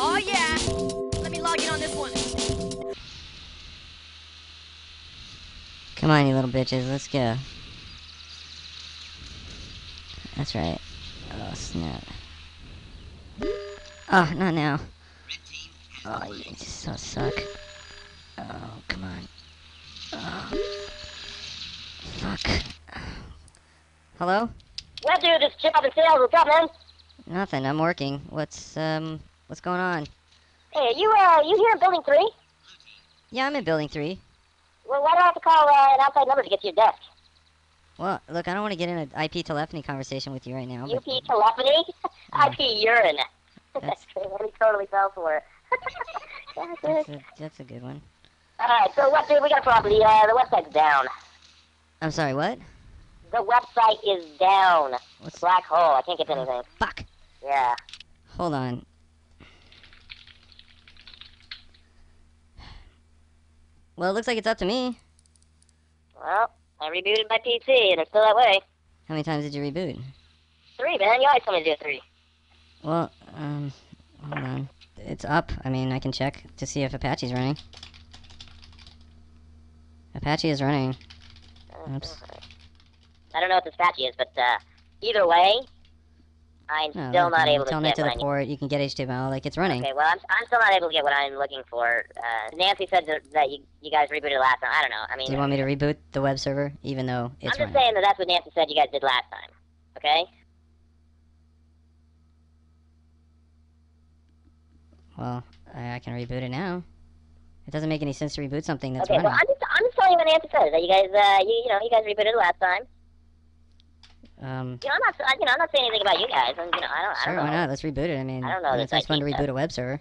Oh yeah. Let me log in on this one. Come on, you little bitches, let's go. That's right. Oh, snap. Oh, not now. Oh, you just so suck. Oh, come on. Oh. Fuck. Hello? Well, dude, this chip up in sales. What's up, man? Nothing, I'm working. What's, um, what's going on? Hey, you, uh, you here in building three? Yeah, I'm in building three. Well, why do I have to call uh, an outside number to get to your desk? Well, look, I don't want to get in an IP telephony conversation with you right now, but telephony? Yeah. IP urine. That's- he totally fell for. that's a, that's a good one. Alright, so what, dude? We got a problem. The, uh, the website's down. I'm sorry, what? The website is down. What's... Black hole. I can't get to anything. Fuck! Yeah. Hold on. Well, it looks like it's up to me. Well, I rebooted my PC, and it's still that way. How many times did you reboot? Three, man. You always tell me to do three. Well, um, hold on. It's up. I mean, I can check to see if Apache's running. Apache is running. Oops. I don't know what this patchy is, but uh, either way, I'm No, still not able to get to the I need. port. You can get HTML. Like, it's running. Okay, well, I'm, I'm still not able to get what I'm looking for. Uh, Nancy said that, that you, you guys rebooted last time. I don't know. I mean, Do you want me to reboot the web server, even though it's? I'm just running? saying that that's what Nancy said you guys did last time. Okay? Well, I, I can reboot it now. It doesn't make any sense to reboot something that's okay, running. well, I'm just, I'm just telling you what Nancy said. That you guys, uh, you, you know, you guys rebooted last time. Um, You know, I'm not, you know, I'm not saying anything about you guys. And, you know, I don't, I sure, don't know. why not? Let's reboot it. I mean, I don't know it's fun to reboot a web server.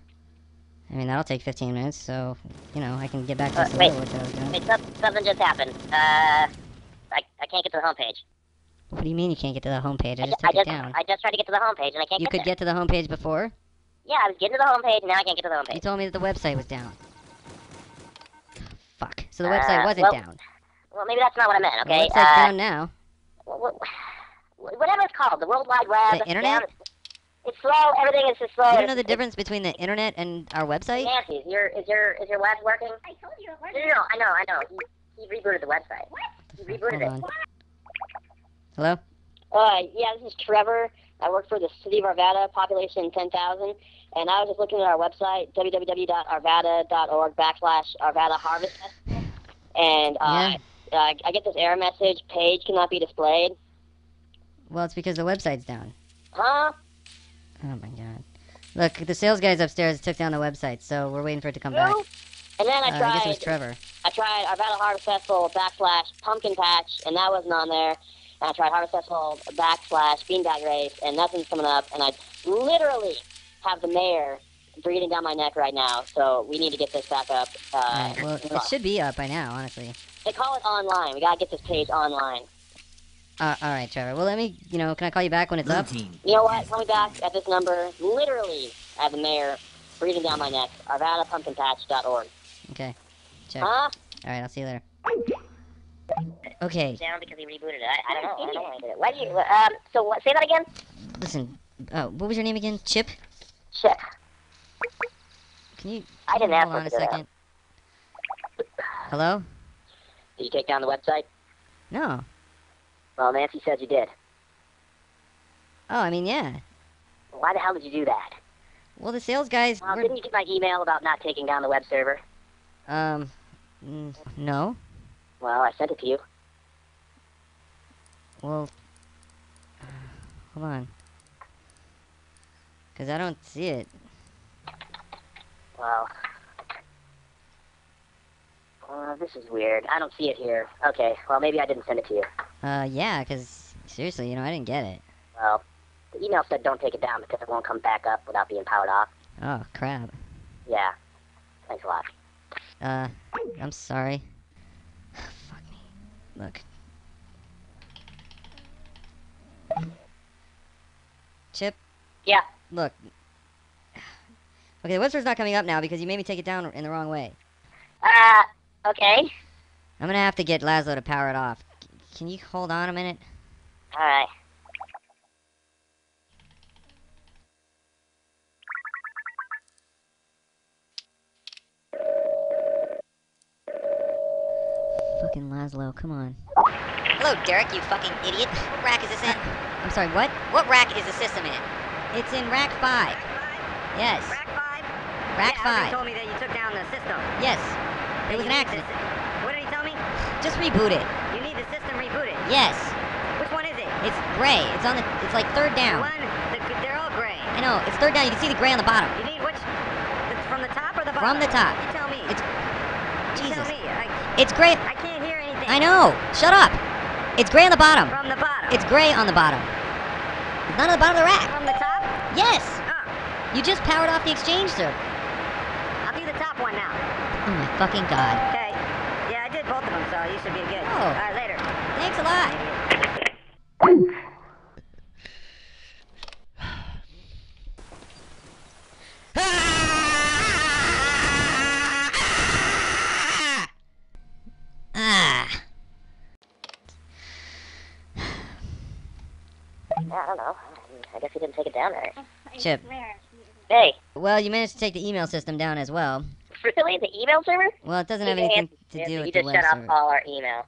I mean, that'll take 15 minutes, so, you know, I can get back to Uh, this wait. later with those, you? Wait, some, something just happened. Uh, I, I can't get to the homepage. What do you mean you can't get to the homepage? I I, just ju- I took it just, down. I just tried to get to the homepage and I can't You could there. get to the homepage before? Yeah, I was getting to the homepage and now I can't get to the homepage. You told me that the website was down. Fuck. So the Uh, website wasn't well, down. Well, maybe that's not what I meant. The Okay. website's uh, down now. wh- wh- whatever it's called, the World Wide Web. The internet? down- It's slow. Everything is just slow. You don't know the It's- difference between the internet and our website? Nancy, is your is your is your web working? I told you it working. No, no, no, I know, I know. He, he rebooted the website. What? He rebooted Hold it. on. Hello? Uh, yeah, this is Trevor. I work for the City of Arvada, population 10,000, and I was just looking at our website, www.arvada.org backslash Arvada Harvest Festival, and uh, uh, I get this error message, page cannot be displayed. Well, it's because the website's down. Huh? Oh my god. Look, the sales guys upstairs took down the website, so we're waiting for it to come back. Who? And then I Uh, I tried, guess it was Trevor. I tried Arvada Harvest Festival backslash Pumpkin Patch, and that wasn't on there. And I tried Harvest Festival backslash Beanbag Race, and nothing's coming up. And I literally have the mayor breathing down my neck right now. So we need to get this back up. Uh, Alright, well, it should be up by now, honestly. They call it online. We gotta get this page online. Uh, alright, Trevor. Well, let me, you know, can I call you back when it's up? You know what? Call me back at this number. Literally, I have the mayor breathing down my neck. ArvadaPumpkinPatch.org. Okay. Check. Huh? Alright, I'll see you later. Okay, Down because he rebooted it. I, I don't know. I don't know why he did it. Why do you? Um. So what? Say that again. listen. Oh, what was your name again? Chip? Chip. Can you I didn't ask hold for on a to that. second? Hello? Did you take down the website? No. Well, Nancy says you did. Oh, I mean, yeah. Why the hell did you do that? Well, the sales guys Well, were, didn't you get my email about not taking down the web server? um, no. Well, I sent it to you. Well, hold on. Because I don't see it. Well. Uh, this is weird. I don't see it here. Okay, well, maybe I didn't send it to you. Uh, yeah, because, seriously, you know, I didn't get it. Well, the email said don't take it down because it won't come back up without being powered off. Oh, crap. Yeah. Thanks a lot. Uh, I'm sorry. Fuck me. Look. Chip? Yeah. Look. Okay, the website's not coming up now because you made me take it down in the wrong way. Uh, okay. I'm gonna have to get Laszlo to power it off. Can you hold on a minute? Alright. Fucking Laszlo, come on. Hello, Derek, you fucking idiot. What rack is this in? Uh, I'm sorry, what? What rack is the system in? It's in rack 5. Rack five? Yes. Rack 5? Rack yeah, 5. told me that you took down the system. Yes. It was an accident. What did he tell me? Just reboot it. The system rebooted. Yes. Which one is it? It's gray. It's on the. It's like third The down. one, the, they're all gray. I know. It's third down. You can see the gray on the bottom. You need which? The, from the top or the bottom? From the top. You tell me. It's you Jesus. tell me. I, It's gray. I can't hear anything. I know. Shut up. It's gray on the bottom. From the bottom. It's gray on the bottom. It's not on the bottom of the rack. from the top? Yes. Oh, You just powered off the exchange sir. I'll do the top one now. Oh my fucking god. Okay. Yeah, I did both of them, so you should be good. Oh. All right, later. Thanks a lot. Ah. I don't know. I guess he didn't take it down right. Chip. Hey, Well, you managed to take the email system down as well. really? The email server? Well, it doesn't have anything to do with the server. You just shut off all our email.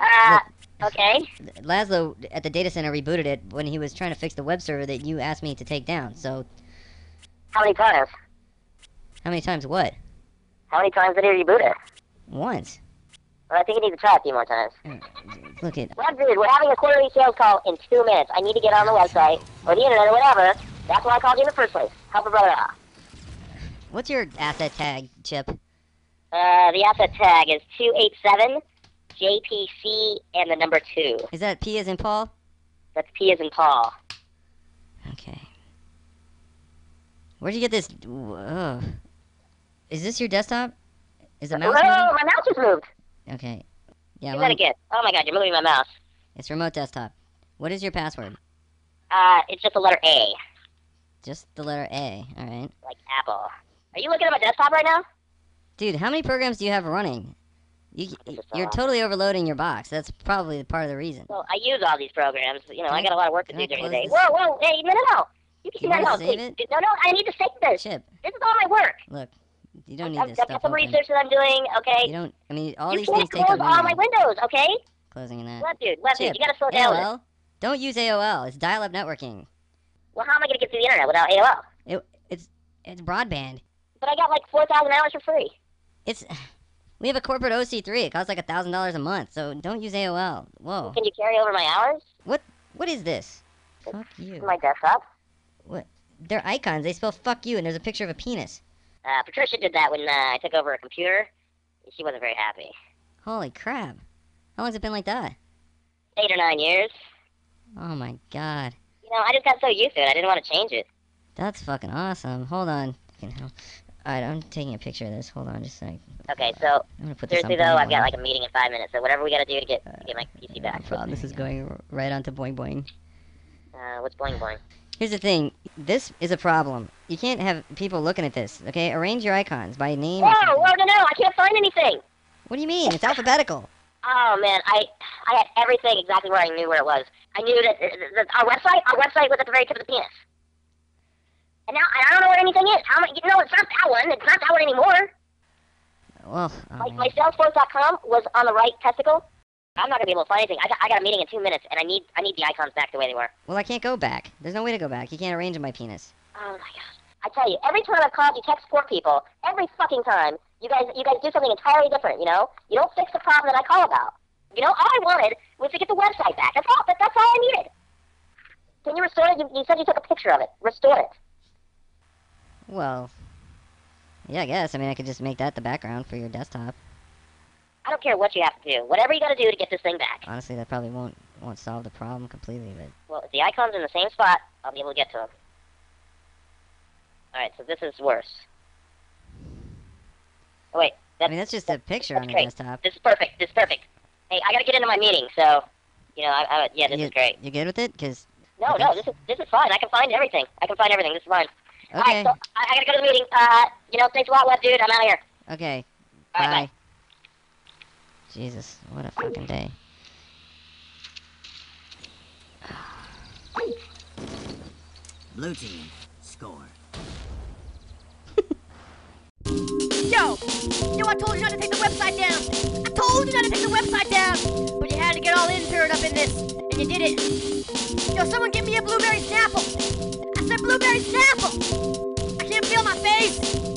Uh, okay. Laszlo at the data center rebooted it when he was trying to fix the web server that you asked me to take down. So, How many times? how many times what? How many times did he reboot it? Once. Well, I think he needs to try a few more times. Look at. Well, dude, we're having a quarterly sales call in two minutes. I need to get on the website or the internet or whatever. That's why I called you in the first place. Help a brother out. What's your asset tag, Chip? Uh, the asset tag is 287 JPC and the number 2. Is that P as in Paul? That's P as in Paul. Okay. Where'd you get this? Is this your desktop? Is the Oh, mouse my moving? mouse just moved. Okay. Yeah, Do well, that again. Oh my god, you're moving my mouse. it's remote desktop. What is your password? Uh, it's just the letter A, Just the letter A. All right. like Apple. Are you looking at my desktop right now? Dude, how many programs do you have running? You, you're totally overloading your box. That's probably part of the reason. Well, I use all these programs. You know, I got a lot of work to do during the day. this? Whoa, whoa, hey, no, no, no. You can You no, no, save hey, it? No, no, I need to save this. Chip, This is all my work. look, you don't need I've, this I've stuff got some open. research that I'm doing. Okay. You don't. I mean, all you these can't things close all my windows, okay? Closing that. Left dude, left Chip, dude, you gotta slow down. AOL. Don't use AOL. It's dial-up networking. Well, how am I gonna get through the internet without AOL? It, it's it's broadband. But I got like 4,000 hours for free. It's we have a corporate OC3. It costs like a thousand dollars a month. So don't use AOL. Whoa. Can you carry over my hours? What? What is this? Fuck you. My desktop. What? They're icons. They spell fuck you, and there's a picture of a penis. Uh, Patricia did that when uh, I took over a computer. She wasn't very happy. Holy crap. How long's it been like that? Eight or nine years. Oh my god. You know, I just got so used to it, I didn't want to change it. That's fucking awesome. Hold on. Fucking hell. Alright, I'm taking a picture of this. Hold on just a sec. Okay, so I'm gonna put this seriously on though, I've got like a meeting in five minutes. So whatever we gotta do to get to get my PC back. No problem. This is going right onto Boing Boing. Uh, what's boing boing? Here's the thing. This is a problem. You can't have people looking at this, okay? Arrange your icons by name or Whoa, whoa, no, no, I can't find anything. What do you mean? It's alphabetical. Oh man, I I had everything exactly where I knew where it was. I knew that, that, that our website, our website was at the very tip of the penis. And now I don't know where anything is. How I? You know, it's not that one. It's not that one anymore. Well, My, my Salesforce.com was on the right testicle. I'm not gonna be able to find anything. I got I got a meeting in two minutes, and I need I need the icons back the way they were. well, I can't go back. There's no way to go back. You can't arrange them by penis. Oh my god. I tell you, every time I've called you tech support people, every fucking time, you guys you guys do something entirely different, you know? You don't fix the problem that I call about. You know, all I wanted was to get the website back. That's all that, that's all I needed. Can you restore it? You, you said you took a picture of it. Restore it. Well, yeah, I guess. I mean, I could just make that the background for your desktop. I don't care what you have to do. Whatever you gotta do to get this thing back. Honestly, that probably won't won't solve the problem completely, but Well, if the icon's in the same spot, I'll be able to get to them. Alright, so this is worse. Oh, wait, I mean, that's just a picture on that's the great. desktop. this is perfect. This is perfect. Hey, I gotta get into my meeting, so, you know, I, I, yeah, this you, is great. You good with it? Cause No, no, this is this is fine. I can find everything. I can find everything. This is fine. All okay, right, so I, I gotta go to the meeting. Uh, you know, thanks a lot, web dude. I'm out of here. okay, All right, bye. bye. Jesus, what a fucking day. Blue team, score. Yo, yo, I told you not to take the website down. I told you not to take the website down, but you had to get all intern up in this, and you did it. Yo, someone give me a blueberry snapple. I said blueberry snapple. I can't feel my face.